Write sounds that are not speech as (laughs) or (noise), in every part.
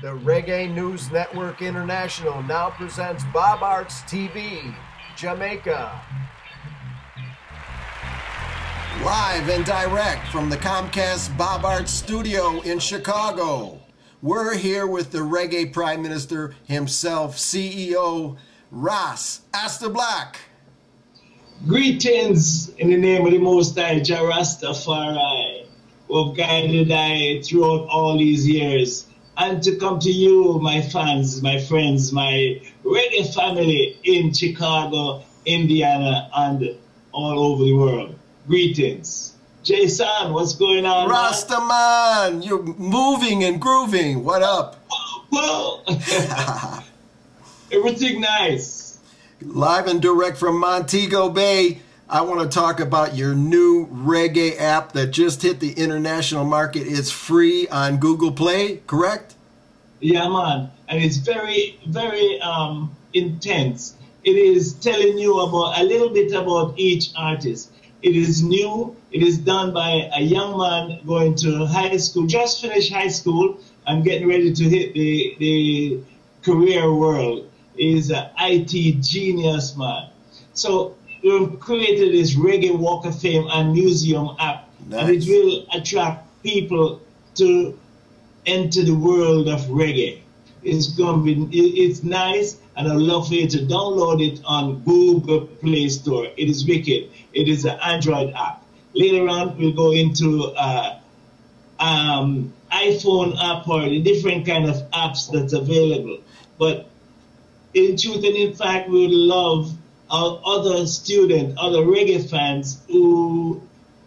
The Reggae News Network International now presents Bob Arts TV, Jamaica. Live and direct from the Comcast Bob Arts studio in Chicago. We're here with the Reggae Prime Minister himself, CEO Ras Astor Black. Greetings in the name of the Most High, Jah Rastafari, who have guided I throughout all these years and to come to you, my fans, my friends, my reggae family in Chicago, Indiana, and all over the world. Greetings. Jahsun, what's going on? Rasta man, you're moving and grooving. What up? Well, (laughs) everything nice. Live and direct from Montego Bay. I want to talk about your new reggae app that just hit the international market. It's free on Google Play, correct? Yeah, man. And it's very, very um, intense. It is telling you about a little bit about each artist. It is new. It is done by a young man going to high school, just finished high school and getting ready to hit the, the career world. Is an IT genius, man. So we've created this Reggae Walk of Fame and Museum app, nice. and it will attract people to enter the world of reggae. It's going to be, it's nice, and I'd love for you to download it on Google Play Store. It is wicked. It is an Android app. Later on, we'll go into uh, um, iPhone app or the different kind of apps that's available. But in truth and in fact, we would love our other student, other reggae fans who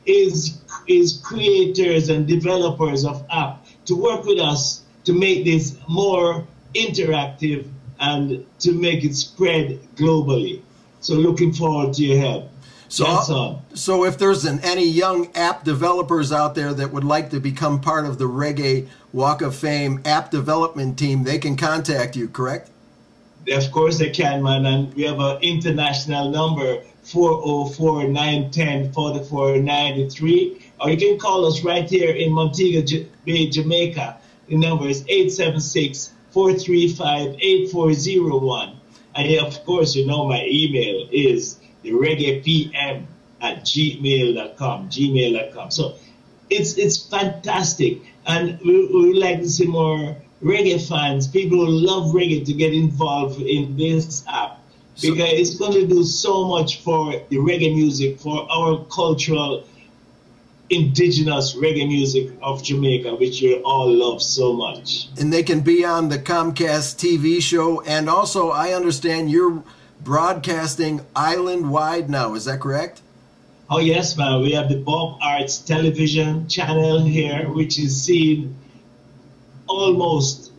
is is creators and developers of app to work with us to make this more interactive and to make it spread globally. So looking forward to your help. So, uh, so if there's an, any young app developers out there that would like to become part of the Reggae Walk of Fame app development team, they can contact you, correct? Of course they can, man. And we have an international number, 404-910-4493. Or you can call us right here in Montego Bay, Jamaica. The number is 876-435-8401. And of course, you know my email is the reggaepm at gmail.com, gmail.com. So it's it's fantastic. And we, we would like to see more reggae fans, people who love reggae to get involved in this app because so, it's going to do so much for the reggae music, for our cultural indigenous reggae music of Jamaica, which you all love so much. And they can be on the Comcast TV show. And also, I understand you're broadcasting island wide now. Is that correct? Oh, yes, man. We have the Bob Arts television channel here, which is seen almost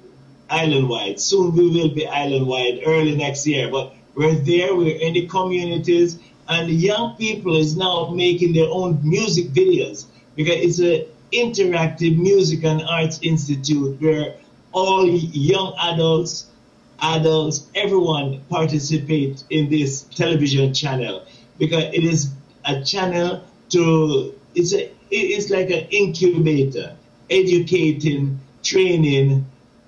island wide. Soon we will be island wide early next year. But we're there, we're in the communities, and the young people is now making their own music videos because it's an interactive music and arts institute where all young adults, adults, everyone participate in this television channel because it is a channel to it's a it's like an incubator educating training,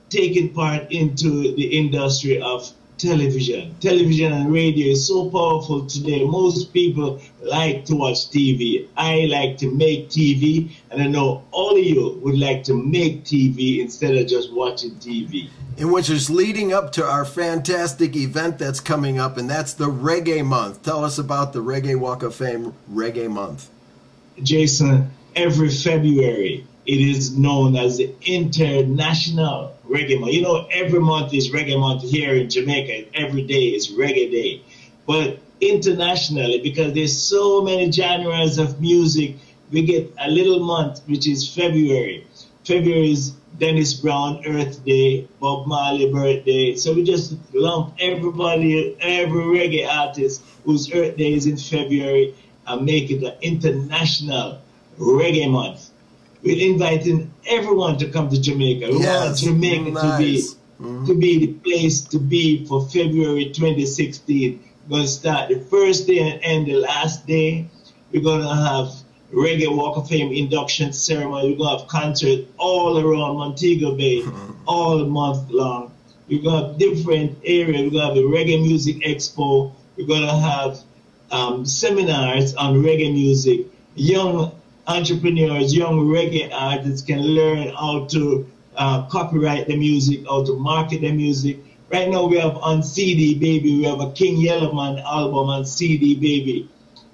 taking part into the industry of television. Television and radio is so powerful today. Most people like to watch TV. I like to make TV, and I know all of you would like to make TV instead of just watching TV. And which is leading up to our fantastic event that's coming up, and that's the Reggae Month. Tell us about the Reggae Walk of Fame Reggae Month. Jahsun, every February, it is known as the International Reggae Month. You know, every month is Reggae Month here in Jamaica. Every day is Reggae Day. But internationally, because there's so many genres of music, we get a little month, which is February. February is Dennis Brown Earth Day, Bob Marley birthday. So we just lump everybody, every reggae artist whose Earth Day is in February and make it an international reggae month. We're inviting everyone to come to Jamaica. We yes, want Jamaica nice. to be mm-hmm. to be the place to be for February 2016. We're going to start the first day and end the last day. We're going to have Reggae Walk of Fame induction ceremony. We're going to have concerts all around Montego Bay all month long. We're going to have different areas. We're going to have a Reggae Music Expo. We're going to have um, seminars on reggae music. Young entrepreneurs, young reggae artists can learn how to uh, copyright the music, how to market the music. Right now we have on CD Baby, we have a King Yellowman album on CD Baby.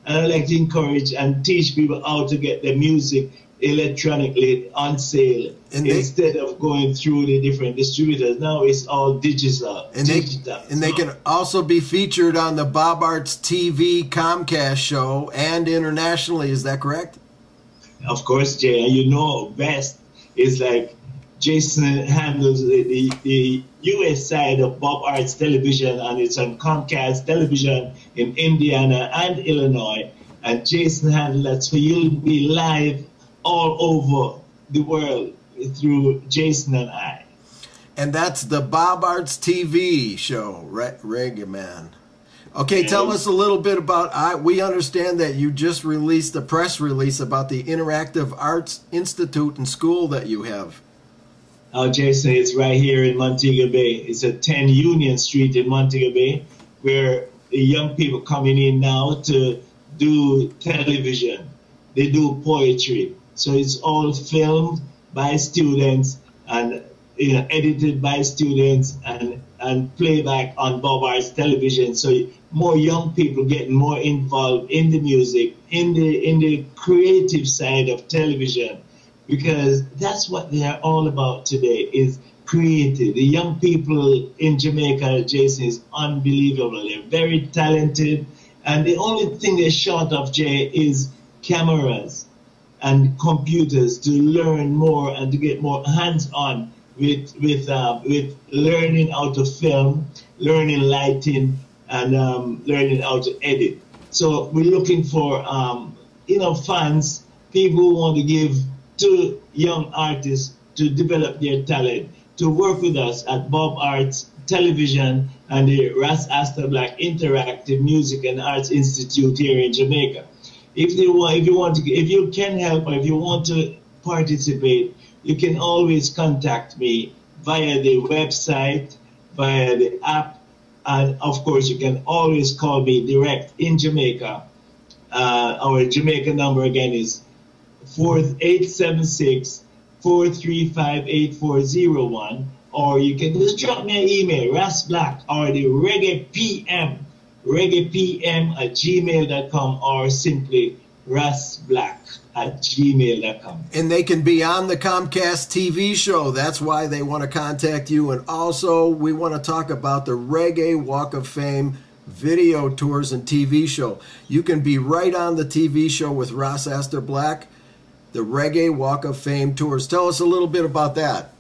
And I like to encourage and teach people how to get the music electronically on sale and instead they, of going through the different distributors. Now it's all digital. And digital. they and they can also be featured on the Bob Arts TV Comcast show and internationally. Is that correct? Of course, Jay. You know best is like Jahsun handles the, the, the, US side of Bob Arts Television, and it's on Comcast Television in Indiana and Illinois. And Jahsun handles that, so you'll be live all over the world through Jahsun and I. And that's the Bob Arts TV show, Reggae Man. Okay, tell us a little bit about. I we understand that you just released a press release about the Interactive Arts Institute and school that you have. Oh, Jahsun, it's right here in Montego Bay. It's at 10 Union Street in Montego Bay, where the young people coming in now to do television. They do poetry. So it's all filmed by students and you know, edited by students and, and playback on Bob Arts television. So more young people getting more involved in the music, in the in the creative side of television, because that's what they are all about today is creative. The young people in Jamaica, Jahsun, is unbelievable. They're very talented, and the only thing they're short of, Jay, is cameras and computers to learn more and to get more hands-on with with uh, with learning how to film, learning lighting, and um, learning how to edit. So we're looking for um, you know fans, people who want to give to young artists to develop their talent, to work with us at Bob Arts Television and the Ras Astor Black Interactive Music and Arts Institute here in Jamaica if you want, if you want to, if you can help or if you want to participate, you can always contact me via the website, via the app, and of course you can always call me direct in Jamaica. Uh, our Jamaica number again is 4876 435 8401, or you can just drop me an email, Ras Black or the Reggae PM reggaepm at gmail.com or simply rasblack at gmail.com. And they can be on the Comcast TV show. That's why they want to contact you. And also, we want to talk about the Reggae Walk of Fame video tours and TV show. You can be right on the TV show with Ras Astor Black, the Reggae Walk of Fame tours. Tell us a little bit about that.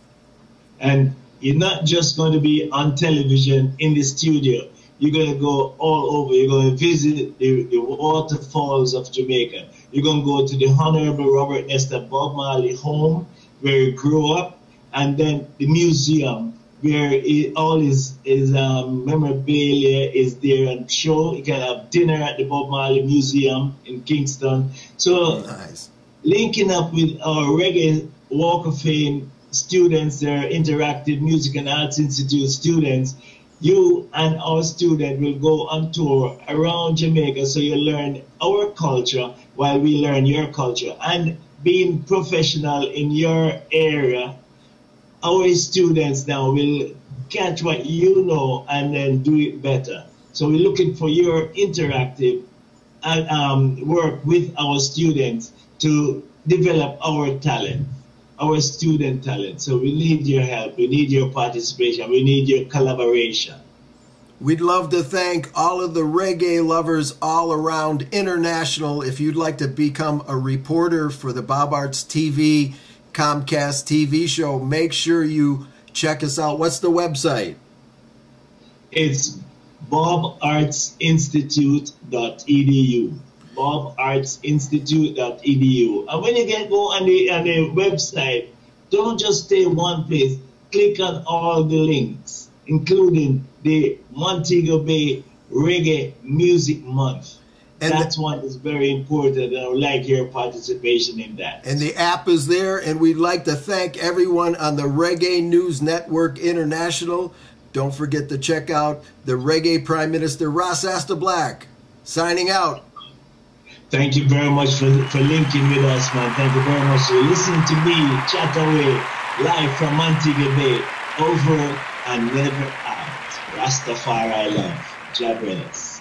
And you're not just going to be on television in the studio you're going to go all over. You're going to visit the, the waterfalls of Jamaica. You're going to go to the Honorable Robert Nesta Bob Marley home where he grew up, and then the museum where it, all his, his um, memorabilia is there and show. You can have dinner at the Bob Marley Museum in Kingston. So, nice. linking up with our reggae Walk of Fame students, their interactive music and arts institute students, you and our student will go on tour around Jamaica so you learn our culture while we learn your culture. And being professional in your area, our students now will catch what you know and then do it better. So we're looking for your interactive uh, um, work with our students to develop our talent our student talent. So we need your help. We need your participation. We need your collaboration. We'd love to thank all of the reggae lovers all around international. If you'd like to become a reporter for the Bob Arts TV Comcast TV show, make sure you check us out. What's the website? It's bobartsinstitute.edu bobartsinstitute.edu. And when you get go on the on the website, don't just stay one place. Click on all the links, including the Montego Bay Reggae Music Month. And That's the, one is very important. I would like your participation in that. And the app is there, and we'd like to thank everyone on the Reggae News Network International. Don't forget to check out the Reggae Prime Minister Ras Astor Black. Signing out. Thank you very much for, for linking with us, man. Thank you very much for listening to me chat away live from Montego Bay. Over and never out. Rastafari love. Bless.